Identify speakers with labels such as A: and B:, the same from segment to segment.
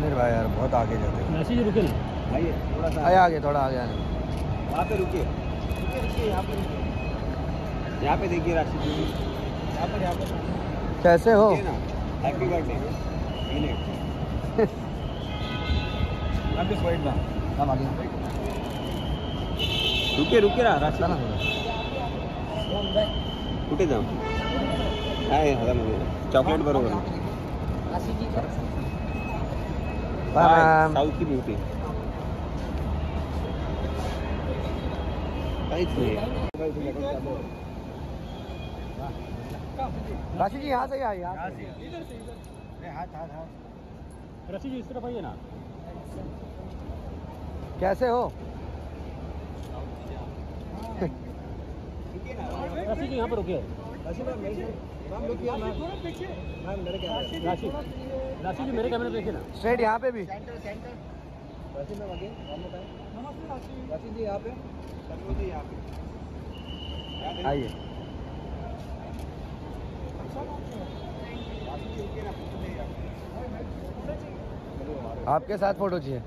A: मेरे भाई यार बहुत आगे जाते हैं।
B: राशि जी रुके ना।
C: आइए थोड़ा सा।
A: आए आगे थोड़ा आगे आने।
C: यहाँ पे रुकिए। रुकिए रुकिए यहाँ पे रुकिए। यहाँ पे देखिए राशि जी। यहाँ पर यहाँ पर।
A: कैसे हो?
C: Happy birthday.
A: हम आगे।
C: रुकिए रुकिए ना राशि
A: चला
C: कुठे जाऊ काय चॉकलेट बरोबर।
A: बाय मॅम
C: साऊथची ब्युटी
A: राशि जी यहाँ से ही आइए हाथ हाथ हाथ।
B: राशि जी इस तरफ़ आइए ना।
A: कैसे हो?
B: राशि जी यहाँ पर रुके राशि राशि जी मेरे कैमरे पे देखिए ना।
A: स्ट्रेट यहाँ पे भी।
C: राशि जी यहाँ पे। शर्मू जी यहाँ पे।
A: आइए। आपके। साथ फ़ोटो चाहिए।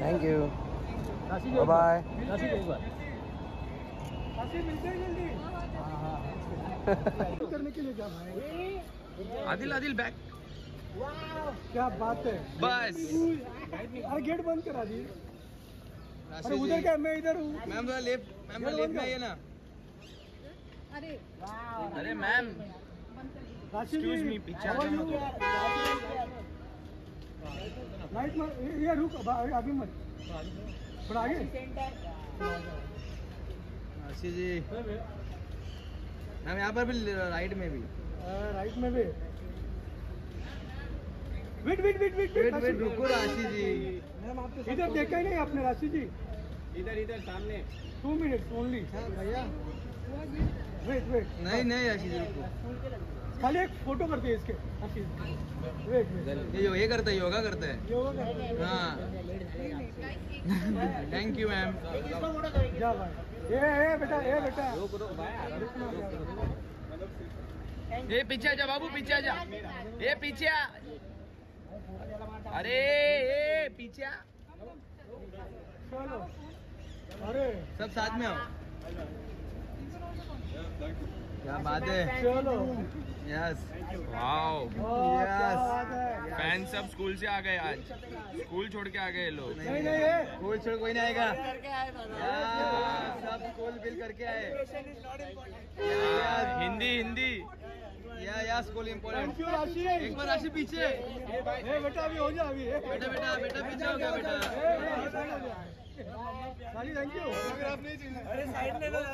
A: थैंक यू बाय
B: राशि जी एक बार
D: करने के लिए क्या भाई
A: आदिल आदिल बैक
D: क्या बात है।
A: बस।
D: अरे गेट बंद करा दी अरे उधर क्या मैं इधर हूँ।
A: मैम थोड़ा लेफ़्ट मैम
D: थोड़ा लेफ़्ट में आइए
A: ना।
E: अरे।
A: अरे मैम। पीछे आ जाना
D: राइट में ये- रुक अभी मत। थोड़ा आगे।
A: आशीष जी मैम यहाँ पर भी राइट में भी।
D: राइट में भी। Wait wait wait wait
A: wait wait रुको राशि जी।
D: मैम इधर देखा ही नहीं आपने राशि जी।
C: इधर इधर सामने।
D: टू मिनट्स ओनली
A: भैया।
D: वेट वेट
A: नहीं नहीं आशीष जी रुको।
D: खाली एक फ़ोटो करते हैं इसके। वेट वेट
A: ये यो ये करता है योगा करता है।
D: योगा करते हैं।
A: हाँ। थैंक यू मैम
D: जा भाई। ए ए बेटा ए बेटा।
A: ये पीछे आजा बाबू पीछे आजा ये पीछे आ। अरे ये पीछे आ।
D: चलो। अरे।
A: सब साथ में आओ। क्या बात है?
D: चलो।
A: यस
F: वाओ
D: है।
F: फ़ैन सब स्कूल से आ गए आज. स्कूल छोड़ के आ गए लोग.
D: नहीं नहीं
A: कोई छोड़ कोई नहीं आएगा. हाँ, सब स्कूल बिल करके आए.
F: हिंदी हिंदी.
A: या या स्कूल इम्पोर्टेंट एक बार राशि पीछे.
D: बेटा अभी हो जा अभी।
A: बेटा बेटा बेटा पीछे हो गया बेटा.
D: थैंक यू अरे साइड लो